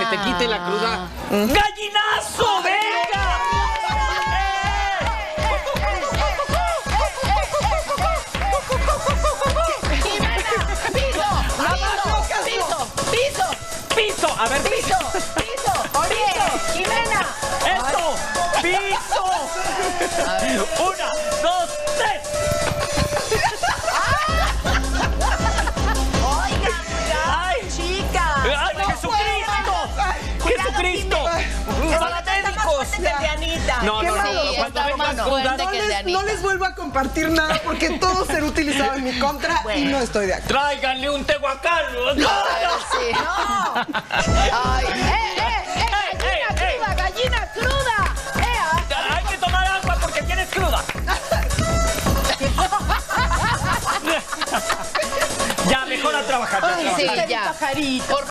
se te quite la cruda. ¡Gallinazo! ¡Venga! Piso, piso, ¡Piso! A ver, piso, piso, piso, Jimena. ¡Esto! ¡Piso! Una, De Dianita. No, no, no, no, No les, no vuelvo a compartir nada porque todo será utilizado en mi contra y no estoy de acuerdo. tráiganle un tehuacán. Sí. Ay, eh, eh, eh, ¡Ey, gallina cruda, gallina cruda. Eh, ah. Hay que tomar agua porque tienes cruda. ya, mejor a trabajar. ya, a trabajar. Sí, ya. pajarito.